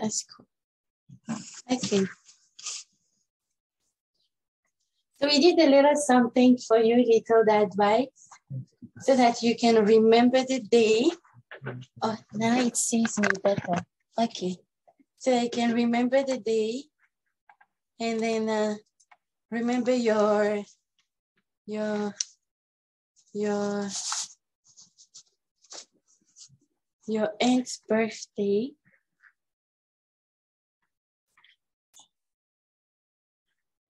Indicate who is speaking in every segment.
Speaker 1: That's cool. Okay. So we did a little something for you, little Dad Wise, so that you can remember the day. Oh, now it sees me better. Okay. So I can remember the day and then uh, remember your, your, your, your aunt's birthday.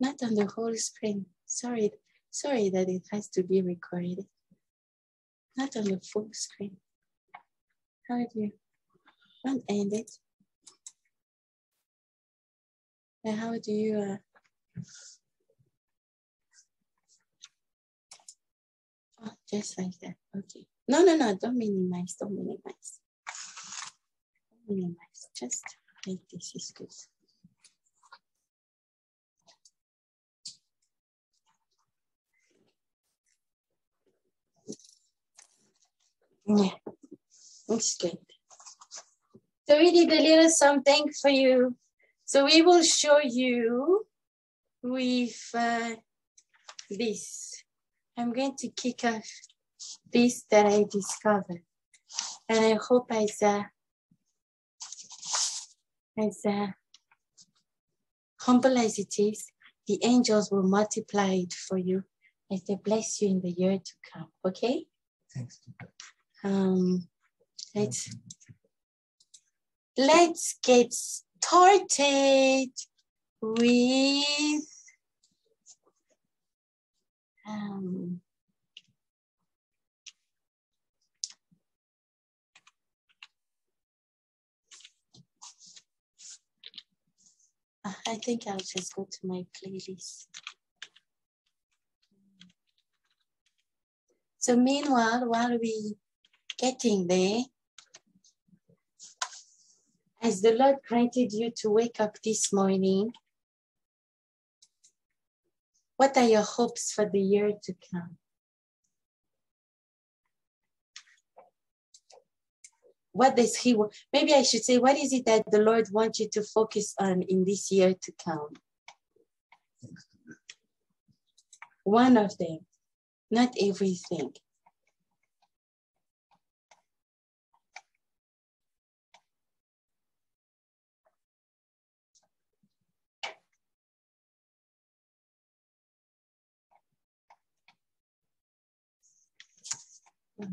Speaker 1: Not on the whole screen. Sorry, sorry that it has to be recorded. Not on the full screen. How do you don't end it? And how do you uh, oh, just like that. Okay. No, no, no, don't minimize, don't minimize. Don't minimize, just like this is good. Yeah, it's good. So we did a little something for you. So we will show you with uh, this. I'm going to kick off this that I discovered. And I hope as, uh, as uh, humble as it is, the angels will multiply it for you as they bless you in the year to come. Okay?
Speaker 2: Thanks.
Speaker 1: Um, let's let's get started with um, I think I'll just go to my playlist. So meanwhile, while we getting there, as the Lord granted you to wake up this morning, what are your hopes for the year to come? What does He? Maybe I should say, what is it that the Lord wants you to focus on in this year to come? One of them, not everything. Oh,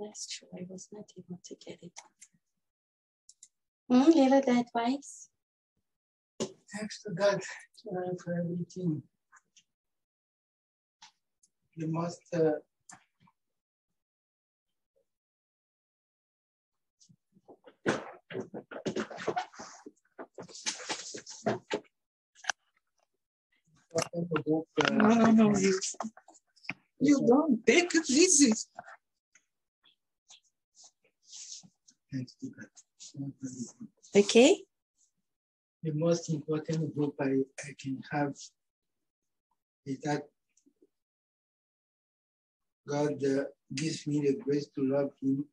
Speaker 1: that's true. I was not able to get it. Mm, little Dad Wise.
Speaker 2: Thanks to God uh, for everything. The most uh, important book, uh,
Speaker 3: No, no, you, you don't take it easy.
Speaker 2: thanks to God.
Speaker 1: Okay.
Speaker 2: The most important group I, I can have is that God uh, gives me the grace to love Him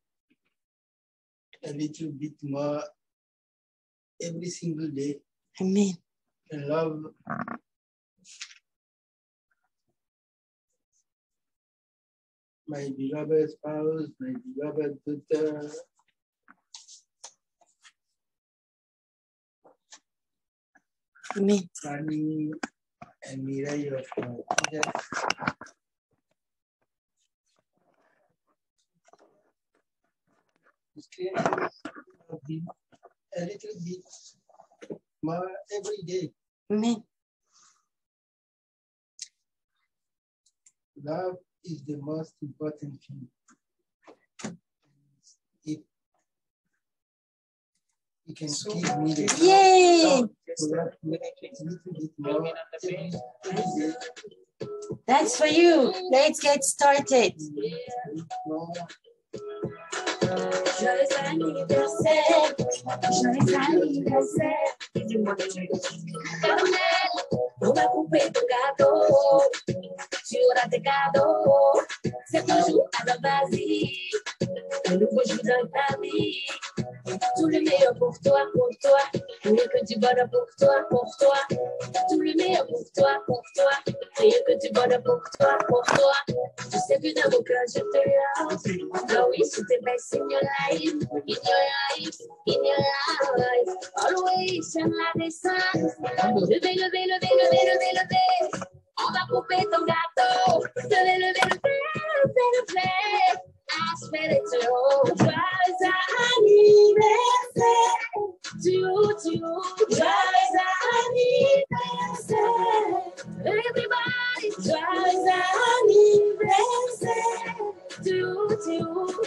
Speaker 2: a little bit more every single day
Speaker 1: Amen.
Speaker 2: and love my beloved spouse, my beloved daughter,
Speaker 1: Amen.
Speaker 2: Fanny, and Mirai of Peter. His creation love Him a little bit more every day.
Speaker 1: Amen.
Speaker 2: Love is the most important thing. If you can give me the
Speaker 1: Yay!
Speaker 2: to love me a little bit more every, every day,
Speaker 1: That's for you. Let's get started.
Speaker 2: more
Speaker 1: Joyeux anniversaire, joyeux anniversaire.
Speaker 4: Uma coupe do gâteau, tu auras tes cadeaux. C'est un jour à la base, un nouveau jour dans ta vie. Tout le meilleur pour toi, pour toi. Rien que du bonheur pour toi, pour toi. Tout le meilleur pour toi, pour toi. Rien que du bonheur pour toi, pour toi. Tu sais que dans mon cœur, je te love. Ah oui, je te best in your life, in your life, in your life. Always in la descente. Levez, levez, levez, levez, levez, levez. To, to, joyeux anniversaire. Everybody, joyeux anniversaire. To, to,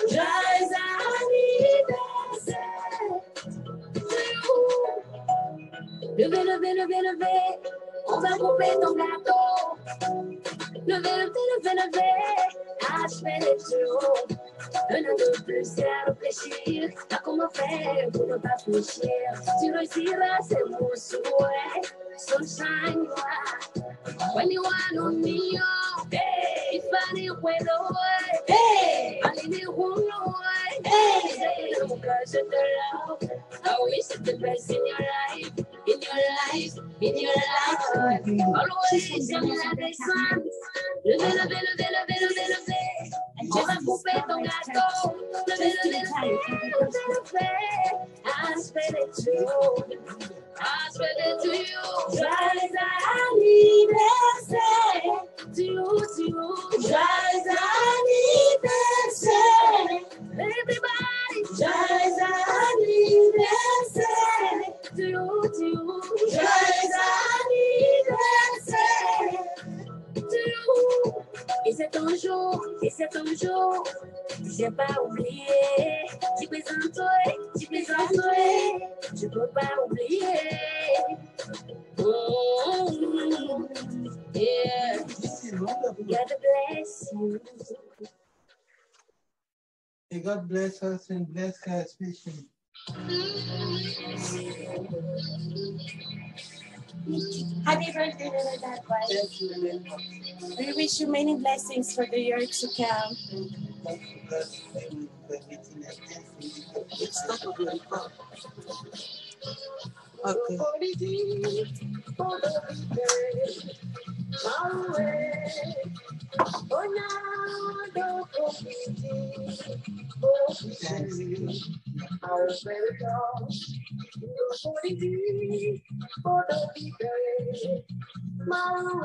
Speaker 4: joyeux anniversaire. Levez, levez, levez, levez. On va couper ton gâteau. Levez, levez, levez, levez. Achevez les tuyaux. Un an de plus, c'est à réfléchir. À comment faire pour ne pas fléchir. Tu réussiras, c'est mon souhait. When you on me, hey. If I need well, hey. I need hey. Say, mon cœur, je te love. Oui, c'est the best in your life. In your life, in your life. Always, j'aime la descente. Levez, levez, levez, levez. I spread it to you. I spread it to you. Joyeux anniversaire. Et c'est ton jour, et c'est ton jour. J'ai pas oublié. Tu toi, tu toi. Je peux pas oublier. Mm, yeah. God bless you.
Speaker 2: May God bless us and bless her especially.
Speaker 1: Happy birthday, little dad.
Speaker 2: Thank you.
Speaker 1: We wish you many blessings for the year to come.
Speaker 3: Fun.
Speaker 4: My